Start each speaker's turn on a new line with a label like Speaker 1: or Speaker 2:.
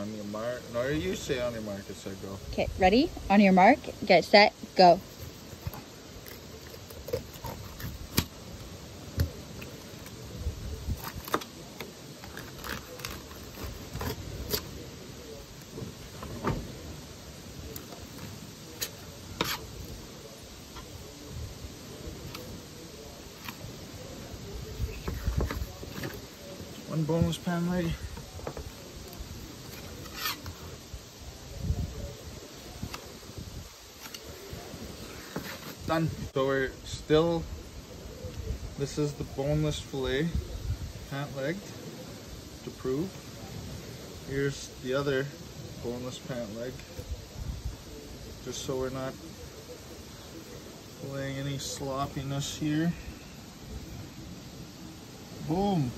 Speaker 1: On your mark. No, you say on your mark. I said go.
Speaker 2: Okay, ready? On your mark, get set, go.
Speaker 1: One boneless pan ready. Done. So we're still, this is the boneless filet, pant legged, to prove. Here's the other boneless pant leg, just so we're not laying any sloppiness here. Boom.